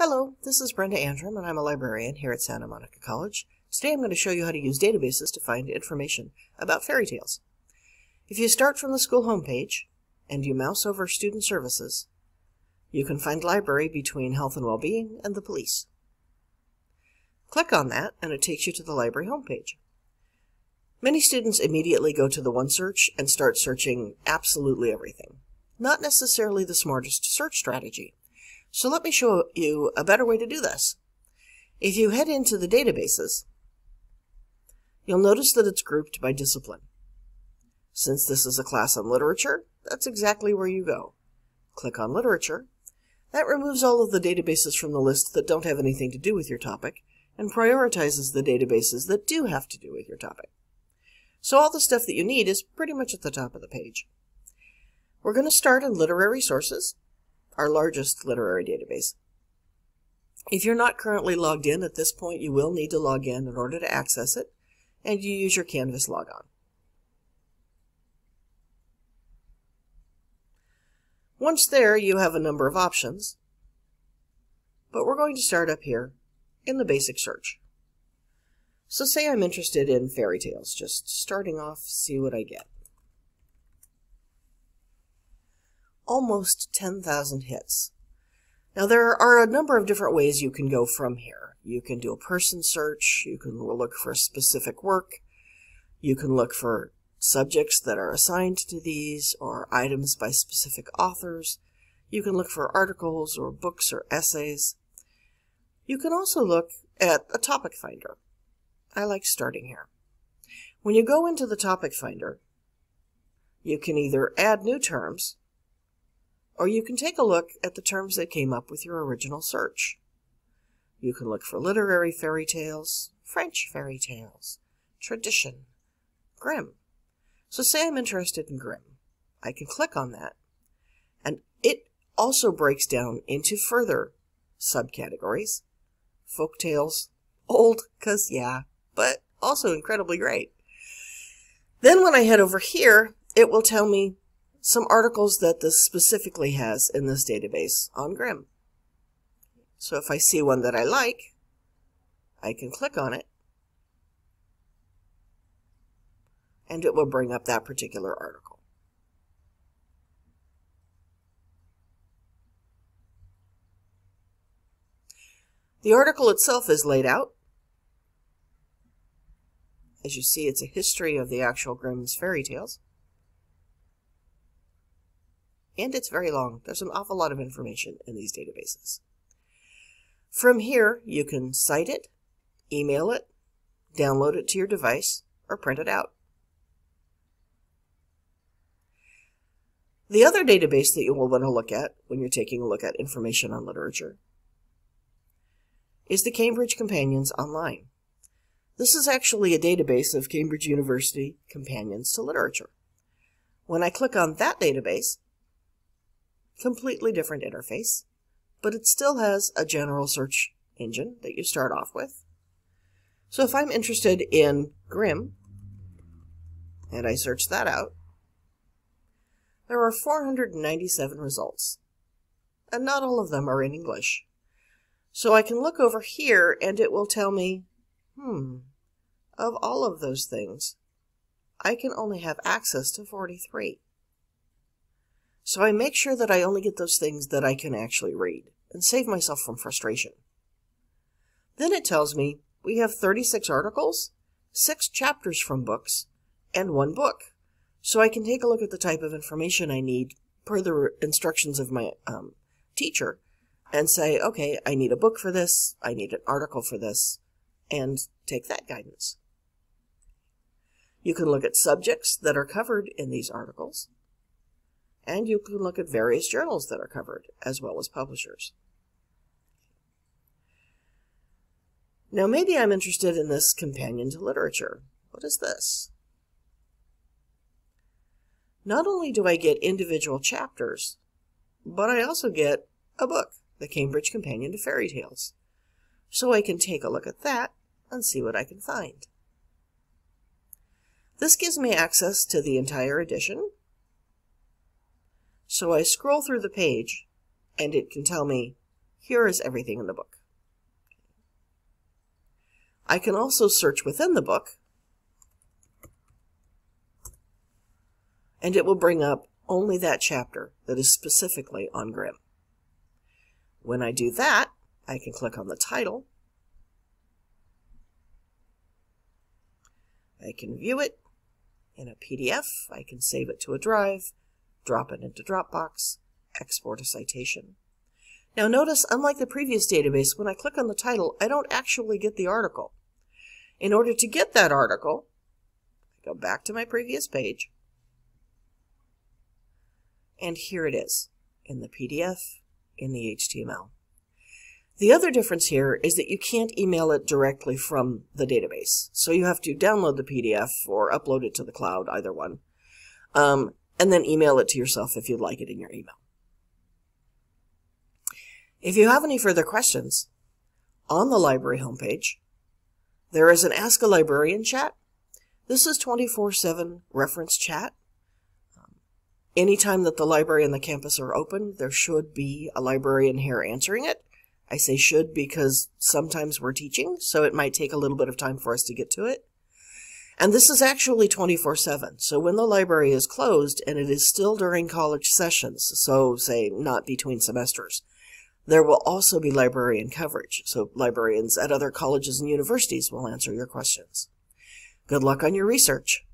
Hello, this is Brenda Andrum, and I'm a librarian here at Santa Monica College. Today I'm going to show you how to use databases to find information about fairy tales. If you start from the school homepage and you mouse over Student Services, you can find Library between Health and Wellbeing and the Police. Click on that and it takes you to the library homepage. Many students immediately go to the OneSearch and start searching absolutely everything. Not necessarily the smartest search strategy. So let me show you a better way to do this. If you head into the databases, you'll notice that it's grouped by discipline. Since this is a class on literature, that's exactly where you go. Click on literature. That removes all of the databases from the list that don't have anything to do with your topic and prioritizes the databases that do have to do with your topic. So all the stuff that you need is pretty much at the top of the page. We're going to start in literary sources, our largest literary database. If you're not currently logged in at this point, you will need to log in in order to access it, and you use your Canvas logon. Once there, you have a number of options, but we're going to start up here in the basic search. So say I'm interested in fairy tales, just starting off, see what I get. Almost 10,000 hits. Now there are a number of different ways you can go from here. You can do a person search, you can look for specific work, you can look for subjects that are assigned to these, or items by specific authors. You can look for articles or books or essays. You can also look at a topic finder. I like starting here. When you go into the topic finder, you can either add new terms, or you can take a look at the terms that came up with your original search. You can look for literary fairy tales, French fairy tales, tradition, Grimm. So say I'm interested in Grimm. I can click on that, and it also breaks down into further subcategories. Folk tales, old, cause yeah, but also incredibly great. Then when I head over here, it will tell me some articles that this specifically has in this database on Grimm. So if I see one that I like, I can click on it, and it will bring up that particular article. The article itself is laid out as you see, it's a history of the actual Grimm's fairy tales. And it's very long. There's an awful lot of information in these databases. From here, you can cite it, email it, download it to your device, or print it out. The other database that you will want to look at when you're taking a look at information on literature is the Cambridge Companions Online. This is actually a database of Cambridge University companions to literature. When I click on that database, completely different interface, but it still has a general search engine that you start off with. So if I'm interested in Grimm, and I search that out, there are 497 results, and not all of them are in English. So I can look over here and it will tell me, hmm, of all of those things, I can only have access to 43. So I make sure that I only get those things that I can actually read and save myself from frustration. Then it tells me we have 36 articles, 6 chapters from books, and 1 book. So I can take a look at the type of information I need per the instructions of my um, teacher and say, okay, I need a book for this, I need an article for this, and take that guidance. You can look at subjects that are covered in these articles, and you can look at various journals that are covered, as well as publishers. Now, maybe I'm interested in this companion to literature. What is this? Not only do I get individual chapters, but I also get a book, The Cambridge Companion to Fairy Tales. So I can take a look at that and see what I can find. This gives me access to the entire edition. So I scroll through the page and it can tell me Here is everything in the book. I can also search within the book, and it will bring up only that chapter that is specifically on Grimm. When I do that, I can click on the title. I can view it in a PDF. I can save it to a drive, drop it into Dropbox, export a citation. Now notice, unlike the previous database, when I click on the title, I don't actually get the article. In order to get that article, I go back to my previous page, and here it is in the PDF, in the HTML. The other difference here is that you can't email it directly from the database. So you have to download the PDF or upload it to the cloud, either one, um, and then email it to yourself if you'd like it in your email. If you have any further questions, on the library homepage, there is an Ask a Librarian chat. This is 24-7 reference chat. Um, anytime that the library and the campus are open, there should be a librarian here answering it. I say should because sometimes we're teaching, so it might take a little bit of time for us to get to it. And this is actually 24-7. So when the library is closed and it is still during college sessions, so say not between semesters, there will also be librarian coverage, so librarians at other colleges and universities will answer your questions. Good luck on your research.